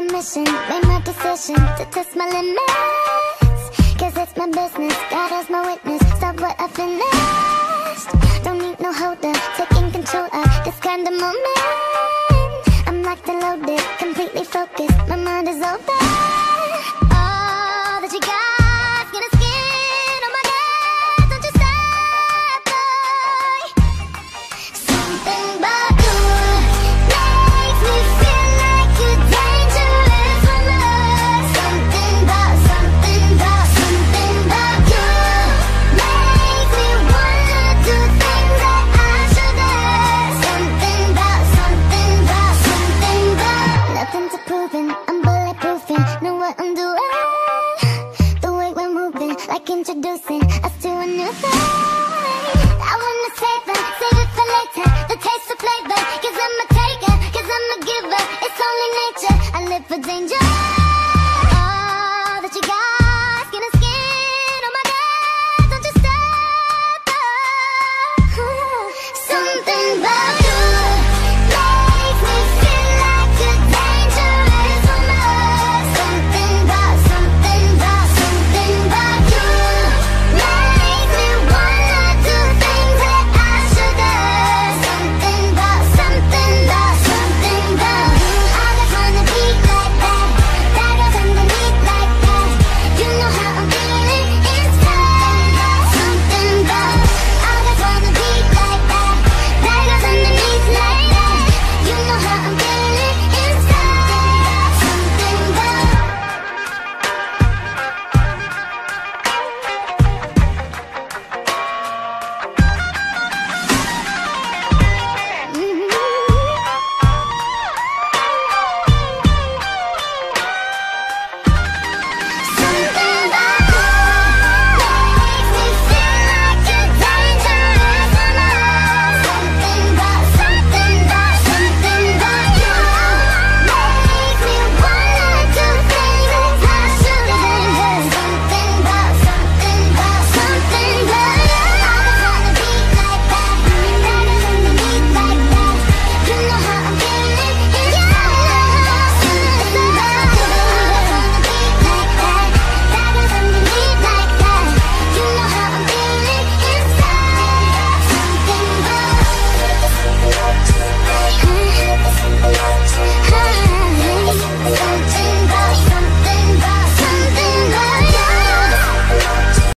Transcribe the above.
mission, made my decision to test my limits. Cause it's my business, God is my witness, stop what I finished. Don't need no holder, taking control of this kind of moment. I'm locked and loaded, completely focused, my mind is open. forcing us to a new thing. I wanna save it, save it for later. The taste of flavor, cause I'm a taker, cause I'm a giver. It's only nature, I live for danger.